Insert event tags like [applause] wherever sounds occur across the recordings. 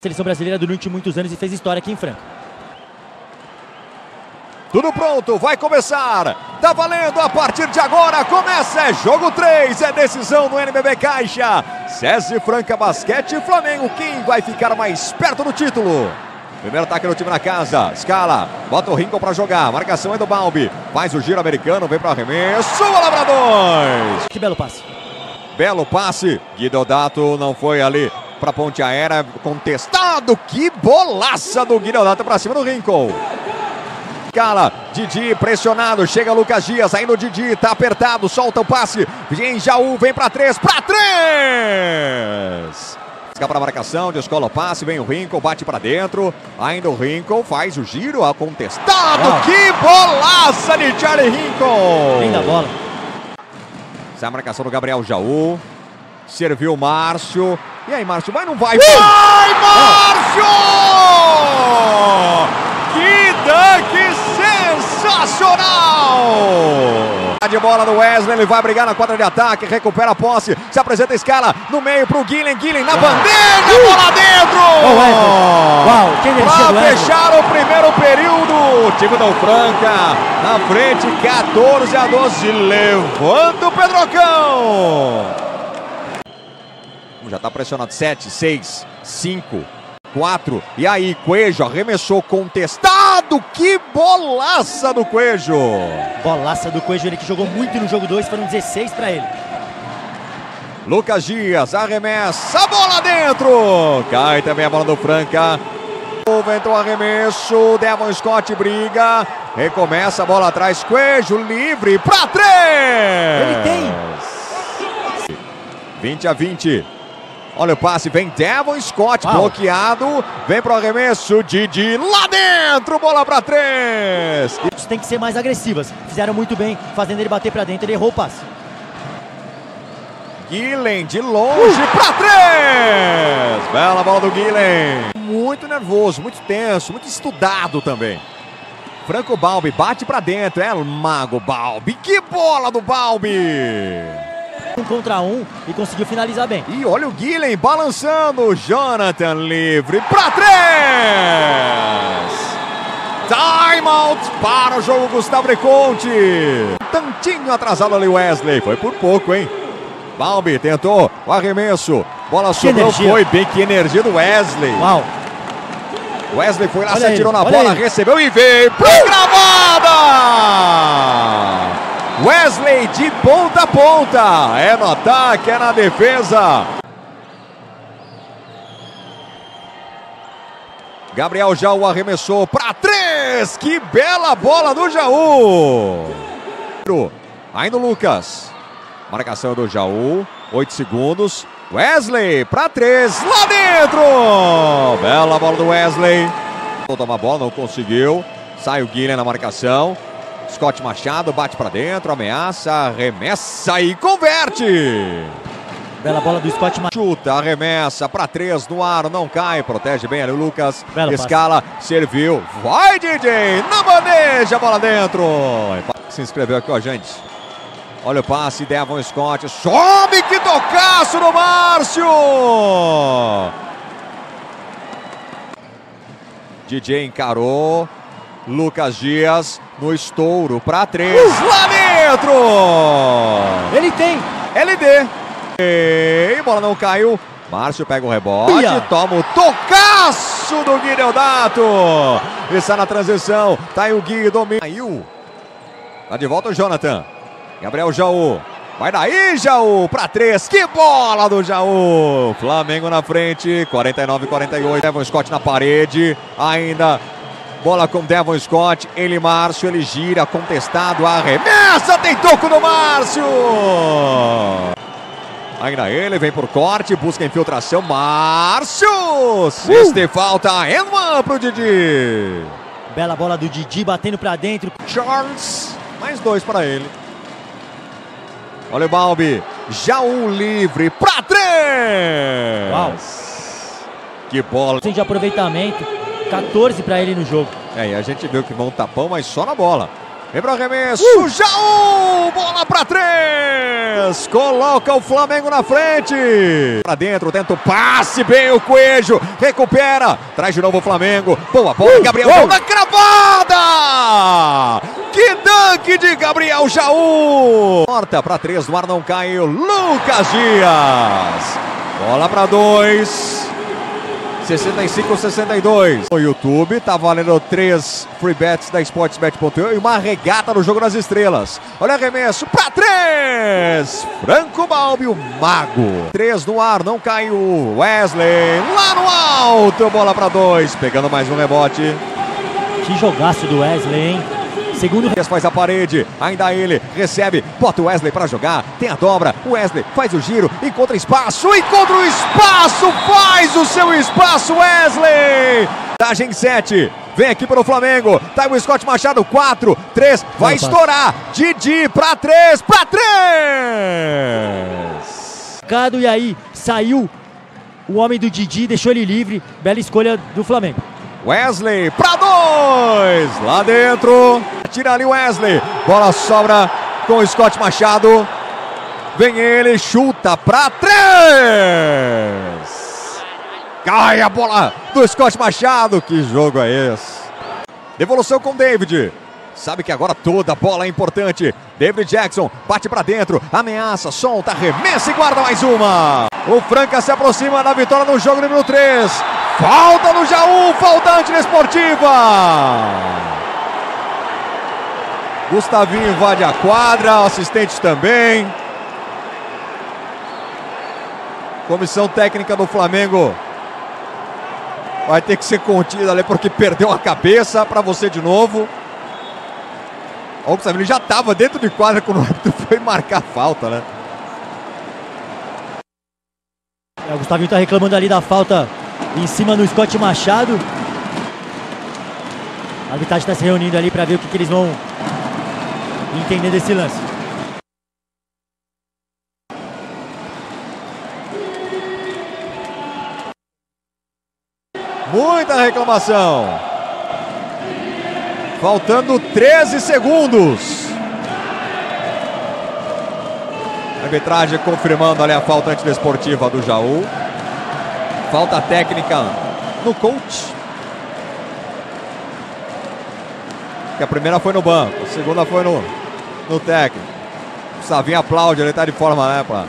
Seleção brasileira durante muitos anos e fez história aqui em Franca. Tudo pronto, vai começar. Tá valendo a partir de agora. Começa, é jogo 3, é decisão no NBB Caixa. SESI Franca Basquete Flamengo. Quem vai ficar mais perto do título? Primeiro ataque do time na casa. Escala, bota o Rincon para jogar. Marcação é do Balbi. Faz o giro americano, vem para arremesso. Bola para dois. Que belo passe. Belo passe. Guidodato não foi ali para ponte aérea, contestado, que bolaça do Guilherme para cima do Rincon. Cala, Didi pressionado, chega Lucas Dias, ainda o Didi, tá apertado, solta o passe, vem Jaú, vem para três, para três! Fica para marcação, descola o passe, vem o Rincon, bate para dentro, ainda o Rincon faz o giro, a contestado, Uau. que bolaça de Charlie Rincon! Linda bola. Essa é a marcação do Gabriel Jaú, serviu o Márcio, e aí, Márcio, vai ou não vai? Vai, Márcio! Que dunk sensacional! De bola do Wesley, ele vai brigar na quadra de ataque, recupera a posse, se apresenta a escala no meio pro Guilherme, Guilherme na bandeja, uh! bola dentro! Oh, Uau, que Pra fechar o primeiro período, o time do Franca na frente, 14 a 12, levanta o Pedrocão! Já está pressionado. 7, 6, 5, 4. E aí, Coelho arremessou contestado. Que bolaça do Coelho. Bolaça do Coelho, ele que jogou muito no jogo 2. Foram 16 para ele. Lucas Dias arremessa. A bola dentro. Cai também a bola do Franca. Entrou o arremesso. Devon Scott briga. Recomeça a bola atrás. Coelho livre para três. Ele tem. 20 a 20. Olha o passe, vem Devon Scott, Uau. bloqueado. Vem pro arremesso, Didi lá dentro, bola para três. Tem que ser mais agressivas. Fizeram muito bem, fazendo ele bater para dentro, ele errou o passe. Guilhem de longe uh! para três. Bela bola do Guilhem. Muito nervoso, muito tenso, muito estudado também. Franco Balbi bate para dentro, é o mago Balbi. Que bola do Balbi! Um contra um e conseguiu finalizar bem. E olha o Guilherme balançando, Jonathan livre para três! Timeout para o jogo Gustavo Reconte. Tantinho atrasado ali Wesley, foi por pouco, hein? Balbi tentou o arremesso, bola sobrou, foi bem, que energia do Wesley. Uau! Wesley foi lá, olha se atirou na bola, ele. recebeu e veio pra gravada! Wesley de ponta a ponta. É no ataque, é na defesa. Gabriel Jaú arremessou para três. Que bela bola do Jaú. Ainda o Lucas. Marcação do Jaú. Oito segundos. Wesley para três. Lá dentro. Bela bola do Wesley. Toma a bola, não conseguiu. Sai o Guilherme na marcação. Scott Machado bate para dentro, ameaça, arremessa e converte. Bela bola do Scott Machado. Chuta, arremessa para três no ar, não cai, protege bem ali o Lucas. Bela Escala, serviu. Vai, DJ, na bandeja, bola dentro. Se inscreveu aqui com a gente. Olha o passe, Devon Scott. Sobe, que tocaço no Márcio! DJ encarou. Lucas Dias no estouro para três. Uh! Lá dentro! Ele tem. LD. E bola não caiu. Márcio pega o rebote, Ia. toma o tocaço do Gui Deodato. Está na transição, tá aí o Gui, domina. Caiu. Tá de volta o Jonathan. Gabriel Jaú. Vai daí, Jaú, para três. Que bola do Jaú. Flamengo na frente, 49-48. Evan Scott na parede. Ainda Bola com Devon Scott, ele Márcio, ele gira, contestado, arremessa, tem toco no Márcio! Ainda ele, vem por corte, busca infiltração, Márcio! Sexta uh! falta, Enman pro Didi! Bela bola do Didi, batendo pra dentro. Charles, mais dois para ele. Olha o Balbi, já um livre pra três! Uau! Que bola! Sem de aproveitamento. 14 para ele no jogo. É, e a gente viu que vão tapão, mas só na bola. Vem pro arremesso. Uh! Jaú! Bola pra três. Coloca o Flamengo na frente. Pra dentro, tenta o passe. Bem o Coelho. Recupera. Traz de novo o Flamengo. Boa bola. Uh! Gabriel uh! na cravada. Que dunk de Gabriel Jaú. Corta pra três. No ar não caiu. Lucas Dias. Bola pra dois. 65 62. No YouTube tá valendo três free bets da Sportsbet.eu e uma regata no jogo das estrelas. Olha arremesso para três. Franco Balbi, o mago. Três no ar, não caiu. Wesley lá no alto, bola para dois, pegando mais um rebote. Que jogaço do Wesley, hein? Segundo faz a parede, ainda ele recebe, bota o Wesley para jogar, tem a dobra, o Wesley faz o giro, encontra espaço, encontra o espaço, faz o seu espaço, Wesley! Vantagem 7, vem aqui para o Flamengo, tá o Scott Machado, 4, 3, vai Opa. estourar, Didi para 3, para 3! E aí, saiu o homem do Didi, deixou ele livre, bela escolha do Flamengo. Wesley para dois, lá dentro. Tira ali Wesley. Bola sobra com o Scott Machado. Vem ele, chuta para três. Cai a bola do Scott Machado. Que jogo é esse? Devolução com David. Sabe que agora toda bola é importante. David Jackson bate para dentro, ameaça, solta, arremessa e guarda mais uma. O Franca se aproxima da vitória no jogo número 3. Falta no Jaú, falta antidesportiva. Gustavinho invade a quadra, assistente também. Comissão técnica do Flamengo vai ter que ser contida ali porque perdeu a cabeça para você de novo. O Gustavinho já estava dentro de quadra quando o árbitro [laughs] foi marcar falta, né? É, o Gustavinho está reclamando ali da falta em cima do Scott Machado. A arbitragem está se reunindo ali para ver o que, que eles vão entender desse lance. Muita reclamação. Faltando 13 segundos. Arbitragem confirmando ali a falta antidesportiva do Jaú. Falta técnica no coach. Que a primeira foi no banco, a segunda foi no, no técnico. O Savinho aplaude, ele está de forma, né, pra...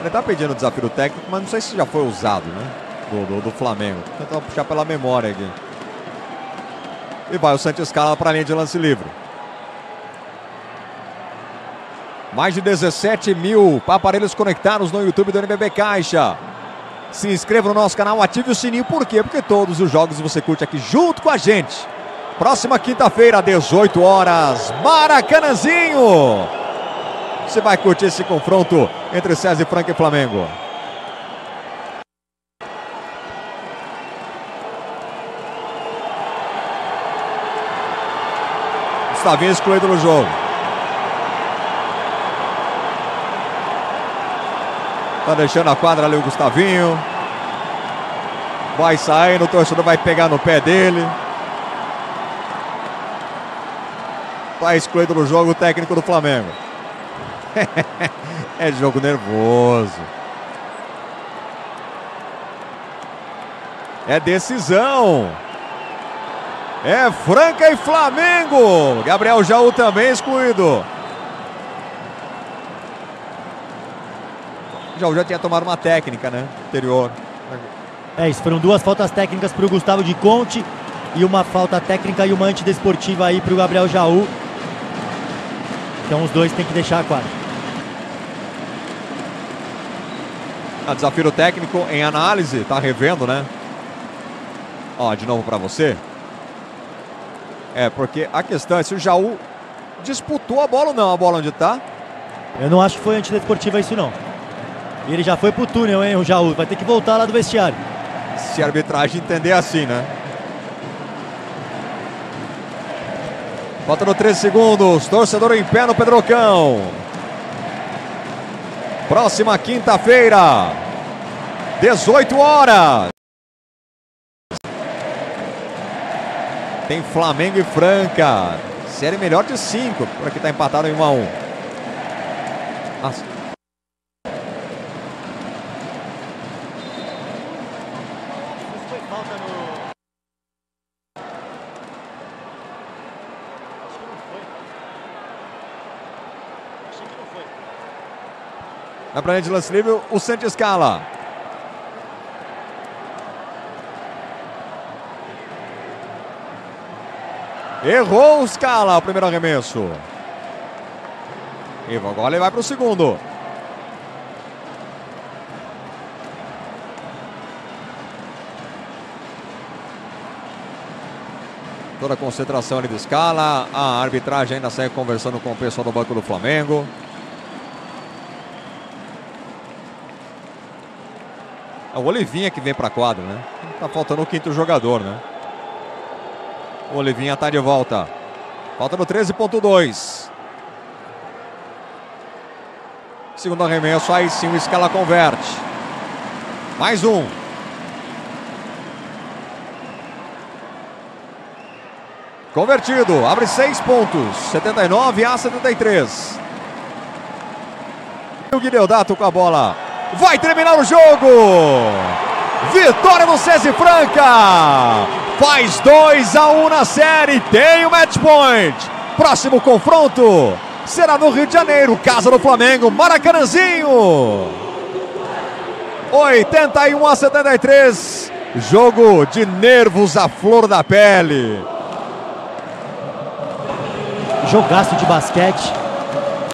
Ele tá pedindo o desafio técnico, mas não sei se já foi usado, né? Do, do, do Flamengo. Vou tentar puxar pela memória aqui. E vai o Santos Scala para linha de lance livre. Mais de 17 mil aparelhos conectados no YouTube do NBB Caixa. Se inscreva no nosso canal, ative o sininho. Por quê? Porque todos os jogos você curte aqui junto com a gente. Próxima quinta-feira, 18 horas, Maracanãzinho. Você vai curtir esse confronto entre César Franca e Flamengo. Gustavinho excluído no jogo. Tá deixando a quadra ali o Gustavinho. Vai saindo, o torcedor vai pegar no pé dele. Vai excluído no jogo o técnico do Flamengo. [laughs] é jogo nervoso. É decisão. É Franca e Flamengo. Gabriel Jaú também excluído. Já, já tinha tomado uma técnica, né? Anterior. É isso, foram duas faltas técnicas para o Gustavo de Conte e uma falta técnica e uma antidesportiva aí para o Gabriel Jaú. Então os dois têm que deixar a quadra. A desafio técnico em análise, tá revendo, né? Ó, de novo para você. É, porque a questão é se o Jaú disputou a bola ou não, a bola onde tá. Eu não acho que foi antidesportiva isso não. E ele já foi pro túnel, hein, o Jaú. Vai ter que voltar lá do vestiário. Se a arbitragem entender é assim, né? Faltando 13 segundos. Torcedor em pé no Pedrocão. Próxima quinta-feira, 18 horas. Tem Flamengo e Franca. Série melhor de 5, por aqui tá empatado em 1 a 1. Na planeta de lance livre, o Santos escala. Errou o Scala, o primeiro arremesso. E agora ele vai para o segundo. Toda a concentração ali do Scala. A arbitragem ainda segue conversando com o pessoal do banco do Flamengo. É o Olivinha que vem para a quadra, né? Tá faltando o quinto jogador, né? O Olivinha tá de volta. Falta no 13.2. Segundo arremesso, aí sim o Scala converte. Mais um. Convertido, abre seis pontos, 79 a 73. O Guideodato com a bola. Vai terminar o jogo. Vitória do César Franca. Faz 2 a 1 um na série. Tem o match point. Próximo confronto será no Rio de Janeiro. Casa do Flamengo. Maracanãzinho. 81 a 73. Jogo de nervos à flor da pele. Jogaço de basquete.